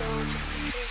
soul just